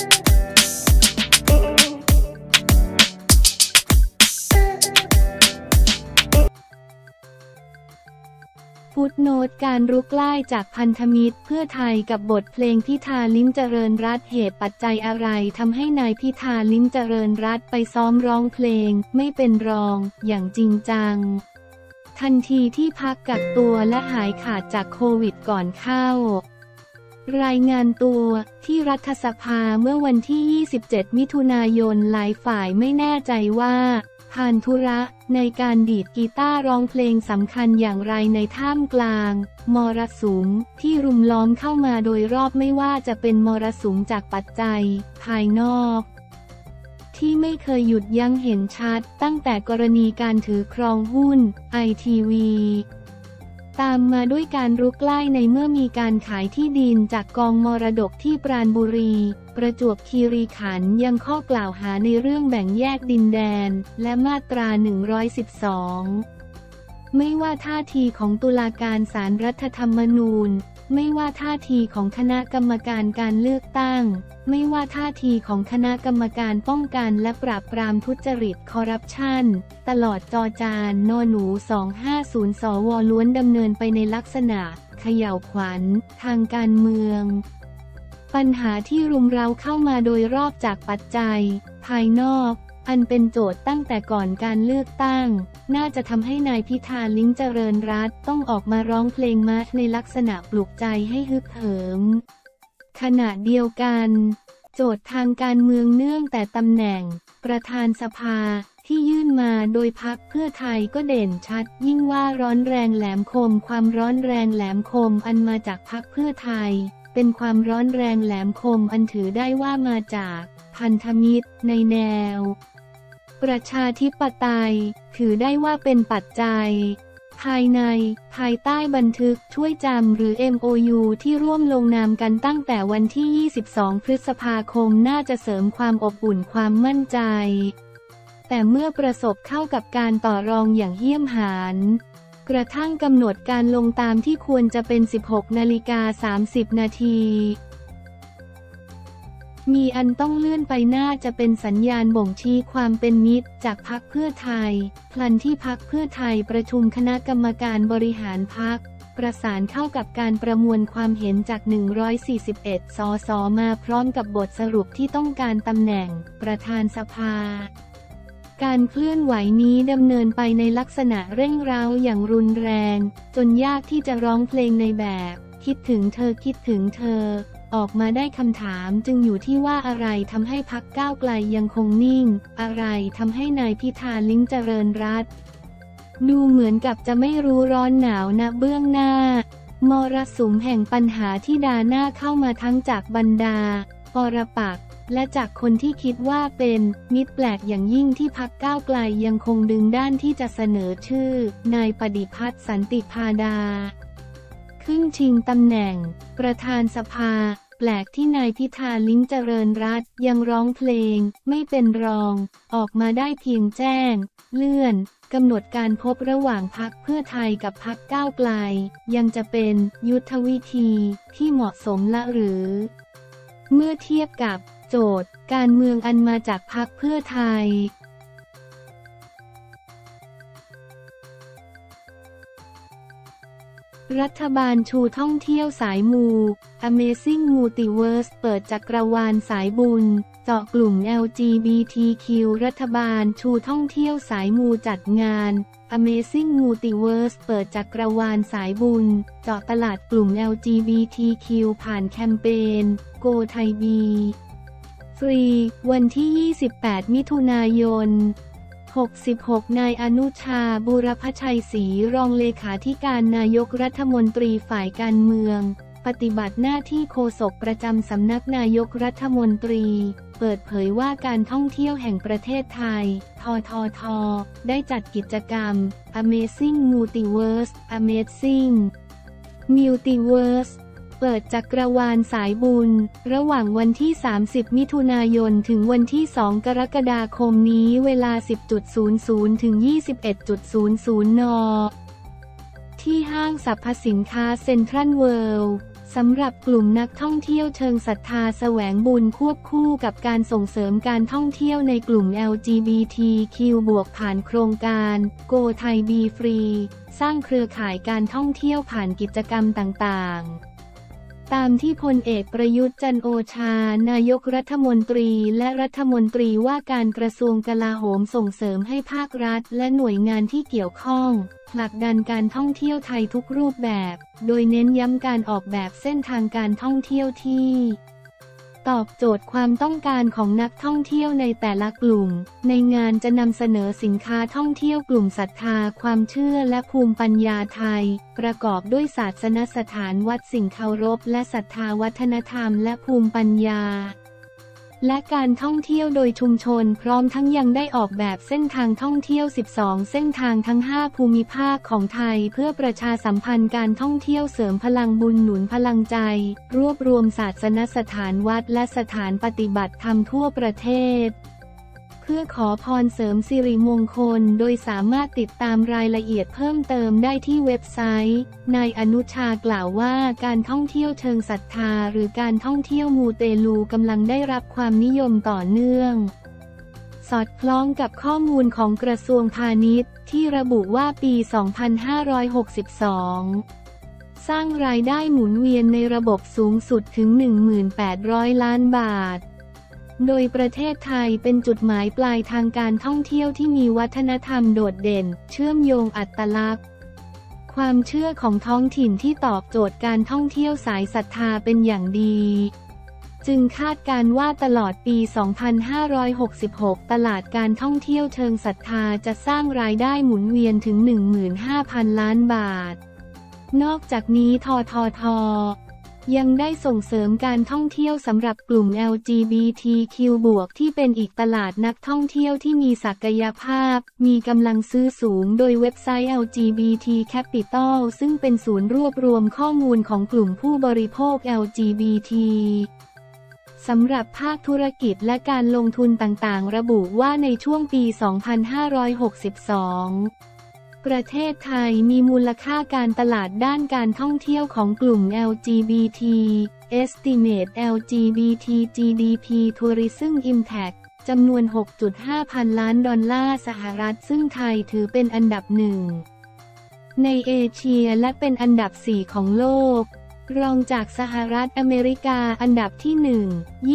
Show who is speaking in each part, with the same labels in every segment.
Speaker 1: ฟุตโนตการรุกไล่จากพันธมิตรเพื่อไทยกับบทเพลงพิธาลิ้มเจริญรัตเหตุปัจจัยอะไรทำให้นายพิธาลิ้มเจริญรัตไปซ้อมร้องเพลง ไม่เป็นรอง อย่างจริงจัง ทันทีที่พักกักตัวและหายขาดจากโควิดก่อนเข้า รายงานตัวที่รัฐสภาเมื่อวันที่ 27 มิถุนายนหลายฝ่ายไม่แน่ใจว่าผ่านธุระในการดีดกีตาร์ร้องเพลงสำคัญอย่างไรในท่ามกลาง มรสุมที่รุมล้อมเข้ามาโดยรอบไม่ว่าจะเป็นมรสุมจากปัจจัย ภายนอก ที่ไม่เคยหยุดยั้งเห็นชัด ตั้งแต่กรณีการถือครองหุ้นไอทีวี ตามมาด้วยการรุกไล่ในเมื่อมีการขายที่ดินจากกองมรดกที่ปราณบุรี ประจวบคีรีขันธ์ยังข้อกล่าวหาในเรื่องแบ่งแยกดินแดน และมาตรา 112 ไม่ว่าท่าทีของตุลาการสารรัฐธรรมนูญ ไม่ว่าท่าทีของคณะกรรมการการเลือกตั้ง ไม่ว่าท่าทีของคณะกรรมการป้องกันและปราบปรามทุจริตคอร์รัปชัน ตลอดจอจานนหนู 250 สวล้วนดำเนินไปในลักษณะเขย่าวขวัญ ทางการเมือง ปัญหาที่รุมเร้าเข้ามาโดยรอบจากปัจจัย ภายนอก อันเป็นโจทย์ตั้งแต่ก่อนการเลือกตั้ง น่าจะทำให้นายพิธาลิ้งเจริญรัตต้องออกมาร้องเพลงมาในลักษณะปลุกใจให้ฮึกเหิม ขณะเดียวกัน โจทย์ทางการเมืองเนื่องแต่ตำแหน่ง ประธานสภาที่ยื่นมาโดยพักเพื่อไทยก็เด่นชัด ยิ่งว่าร้อนแรงแหลมคม ความร้อนแรงแหลมคมอันมาจากพักเพื่อไทย เป็นความร้อนแรงแหลมคมอันถือได้ว่ามาจาก พันธมิตรในแนว ประชาธิปไตย ถือได้ว่าเป็นปัจจัย ภายใน ภายใต้บันทึกช่วยจำหรือ MOU ที่ร่วมลงนามกันตั้งแต่วันที่ 22 พฤษภาคมน่าจะเสริมความอบอุ่นความมั่นใจ แต่เมื่อประสบเข้ากับการต่อรองอย่างเหี้ยมหานกระทั่งกำหนดการลงตามที่ควรจะเป็น 16 นาฬิกา 30 นาที มีอันต้องเลื่อนไปน่าจะเป็นสัญญาณบ่งชี้ความเป็นมิตร จากพักเพื่อไทย พลันที่พักเพื่อไทยประชุมคณะกรรมการบริหารพัก ประสานเข้ากับการประมวลความเห็นจาก 141 สส มาพร้อมกับบทสรุปที่ต้องการตำแหน่ง ประธานสภาการเคลื่อนไหวนี้ดำเนินไปในลักษณะเร่งร้าวอย่างรุนแรง จนยากที่จะร้องเพลงในแบบ คิดถึงเธอคิดถึงเธอ ออกมาได้คำถามจึงอยู่ที่ว่าอะไรทำให้พักก้าวไกลยังคงนิ่ง อะไรทำให้นายพิธาลิ้งเจริญรัตดูเหมือนกับจะไม่รู้ร้อนหนาวนะเบื้องหน้ามรสุมแห่งปัญหาที่ดาหน้าเข้ามาทั้งจากบรรดาปรปักและจากคนที่คิดว่าเป็นมิตรแปลกอย่างยิ่งที่พักก้าวไกลยังคงดึงด้านที่จะเสนอชื่อนายปฏิพัฒน์สันติพาดา ขึ้นชิงตำแหน่ง ประธานสภา แปลกที่นายพิธาลิ้งเจริญรัตยังร้องเพลง ไม่เป็นรอง ออกมาได้เพียงแจ้ง เลื่อนกำหนดการพบระหว่างพักเพื่อไทยกับพักก้าวไกล ยังจะเป็นยุทธวิธีที่เหมาะสมละหรือ เมื่อเทียบกับโจทย์ การเมืองอันมาจากพักเพื่อไทย รัฐบาลชูท่องเที่ยวสายมู Amazing Multiverse เปิดจักรวาลสายบุญ เจาะกลุ่ม LGBTQ รัฐบาลชูท่องเที่ยวสายมูจัดงาน Amazing Multiverse เปิดจักรวาลสายบุญ เจาะตลาดกลุ่ม LGBTQ ผ่านแคมเปญ Go ไทยบีฟรี วันที่ 28 มิถุนายน 66 นายอนุชา บุรพชัยศรีรองเลขาธิการนายกรัฐมนตรีฝ่ายการเมือง ปฏิบัติหน้าที่โฆษกประจำสำนักนายกรัฐมนตรี เปิดเผยว่าการท่องเที่ยวแห่งประเทศไทย ททท ได้จัดกิจกรรม Amazing Multiverse Amazing Multiverse เปิดจักรวาลสายบุญ ระหว่างวันที่ 30 มิถุนายน ถึงวันที่ 2 กรกฎาคมนี้เวลา 10.00 ถึง 21.00 น ที่ห้างสรรพสินค้าเซ็นทรัลเวิลด์สำหรับกลุ่มนักท่องเที่ยวเชิงศรัทธาแสวงบุญควบคู่กับการส่งเสริมการท่องเที่ยวในกลุ่ม LGBTQ บวกผ่านโครงการ Go Thai Be Free สร้างเครือข่ายการท่องเที่ยวผ่านกิจกรรมต่างๆ ตามที่พลเอกประยุทธ์จันโอชา นายกรัฐมนตรีและรัฐมนตรีว่าการกระทรวงกลาโหมส่งเสริมให้ภาครัฐ และหน่วยงานที่เกี่ยวข้อง ผลักดันการท่องเที่ยวไทยทุกรูปแบบ โดยเน้นย้ำการออกแบบเส้นทางการท่องเที่ยวที่ ตอบโจทย์ความต้องการของนักท่องเที่ยวในแต่ละกลุ่ม ในงานจะนำเสนอสินค้าท่องเที่ยวกลุ่มศรัทธา ความเชื่อและภูมิปัญญาไทย ประกอบด้วยศาสนสถานวัดสิ่งเคารพและศรัทธาวัฒนธรรมและภูมิปัญญา และการท่องเที่ยวโดยชุมชน พร้อมทั้งยังได้ออกแบบเส้นทางท่องเที่ยว 12 เส้นทางทั้ง 5 ภูมิภาคของไทย เพื่อประชาสัมพันธ์การท่องเที่ยวเสริมพลังบุญหนุนพลังใจ รวบรวมศาสนสถานวัดและสถานปฏิบัติธรรมทั่วประเทศ พื่อขอพรเสริมสิริมงคล โดยสามารถติดตามรายละเอียดเพิ่มเติมได้ที่เว็บไซต์ นายอนุชากล่าวว่าการท่องเที่ยวเชิงศรัทธา หรือการท่องเที่ยวมูเตลูกำลังได้รับความนิยมต่อเนื่อง สอดคล้องกับข้อมูลของกระทรวงพาณิชย์ ที่ระบุว่าปี 2562สร้างรายได้หมุนเวียนในระบบสูงสุดถึง 1,800ล้านบาท โดยประเทศไทยเป็นจุดหมายปลายทางการท่องเที่ยวที่มีวัฒนธรรมโดดเด่น เชื่อมโยงอัตลักษณ์ ความเชื่อของท้องถิ่นที่ตอบโจทย์การท่องเที่ยวสายศรัทธาเป็นอย่างดี จึงคาดการว่าตลอดปี 2566 ตลาดการท่องเที่ยวเชิงศรัทธาจะสร้างรายได้หมุนเวียนถึง 15,000 ล้านบาท นอกจากนี้ททท ยังได้ส่งเสริมการท่องเที่ยวสำหรับกลุ่ม LGBTQ บวกที่เป็นอีกตลาดนักท่องเที่ยวที่มีศักยภาพ มีกำลังซื้อสูงโดยเว็บไซต์ LGBT Capital ซึ่งเป็นศูนย์รวบรวมข้อมูลของกลุ่มผู้บริโภค LGBT สำหรับภาคธุรกิจและการลงทุนต่างๆ ระบุว่าในช่วงปี 2562 ประเทศไทยมีมูลค่าการตลาดด้านการท่องเที่ยวของกลุ่ม LGBT Estimate LGBT GDP Tourism Impact จำนวน 6.5 พันล้านดอลลาร์สหรัฐ ซึ่งไทยถือเป็นอันดับหนึ่งในเอเชียและเป็นอันดับ 4 ของโลก รองจากสหรัฐอเมริกาอันดับที่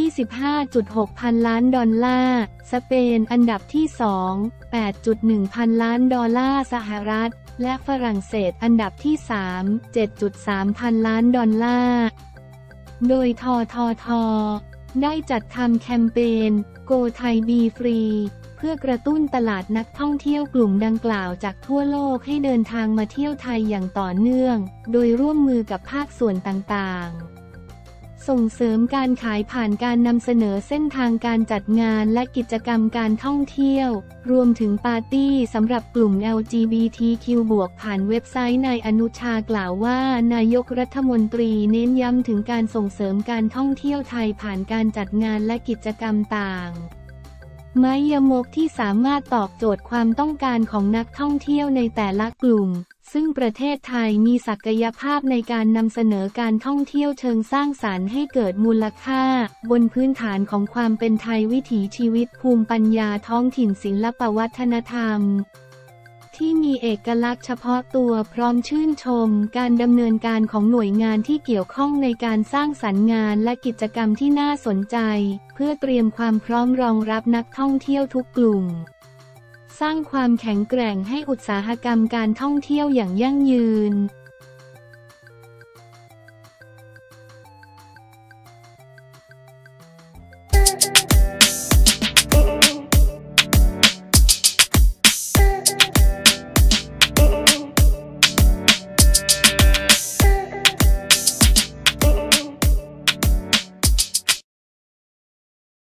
Speaker 1: 1 25.6 พันล้านดอลลาร์ สเปนอันดับที่ 2 8.1 พันล้านดอลลาร์สหรัฐ และฝรั่งเศสอันดับที่ 3 7.3 พันล้านดอลลาร์ โดยททท ได้จัดทำแคมเปญ Go Thai Be Free พื่อกระตุ้นตลาดนักท่องเที่ยวกลุ่มดังกล่าวจากทั่วโลกให้เดินทางมาเที่ยวไทยอย่างต่อเนื่อง โดยร่วมมือกับภาคส่วนต่างๆ ส่งเสริมการขายผ่านการนำเสนอเส้นทางการจัดงานและกิจกรรมการท่องเที่ยว รวมถึงปาร์ตี้สำหรับกลุ่ม LGBTQ บวกผ่านเว็บไซต์นายอนุชากล่าวว่า นายกรัฐมนตรีเน้นย้ำถึงการส่งเสริมการท่องเที่ยวไทยผ่านการจัดงานและกิจกรรมต่างไม้ยมกที่สามารถตอบโจทย์ความต้องการของนักท่องเที่ยวในแต่ละกลุ่ม ซึ่งประเทศไทยมีศักยภาพในการนำเสนอการท่องเที่ยวเชิงสร้างสารรค์ให้เกิดมูลค่า บนพื้นฐานของความเป็นไทยวิถีชีวิตภูมิปัญญาท้องถิ่นศิลปวัฒนธรรม ที่มีเอกลักษณ์เฉพาะตัวพร้อมชื่นชม การดำเนินการของหน่วยงานที่เกี่ยวข้องในการสร้างสรรค์งานและกิจกรรมที่น่าสนใจ เพื่อเตรียมความพร้อมรองรับนักท่องเที่ยวทุกกลุ่ม ร้างความแข็งแกร่งให้อุตสาหกรรมการท่องเที่ยวอย่างยั่งยืน